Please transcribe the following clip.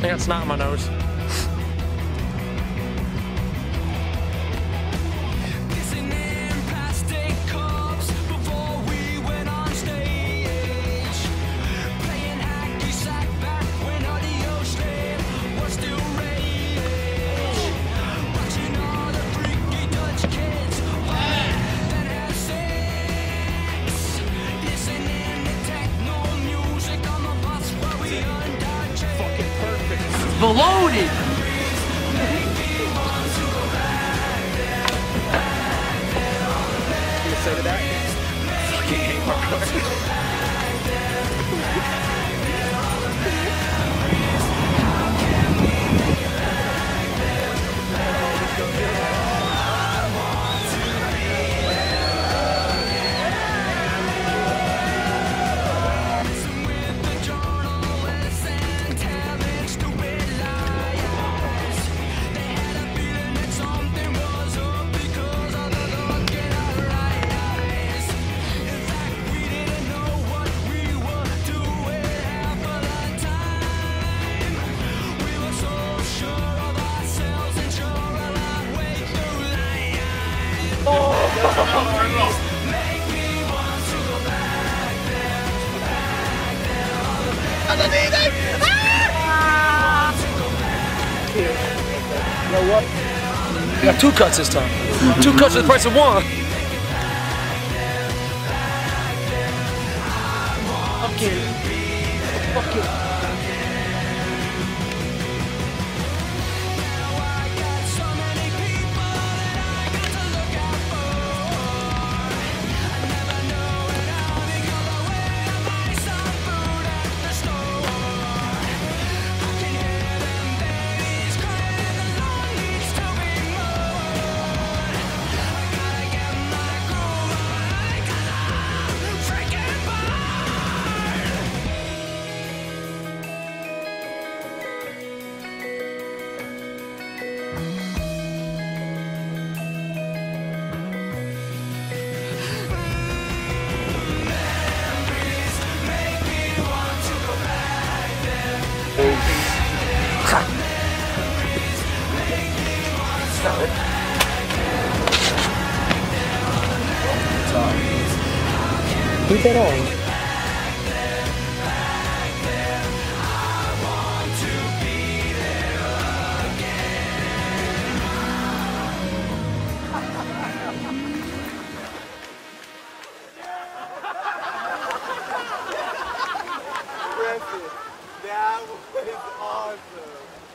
Snot in my nose. Baloney! You say to that? Fucking hate hardcore. You know what? You got two cuts this time. Two cuts for the price of one. Fuck you. Fuck you. Leave that on. That was awesome.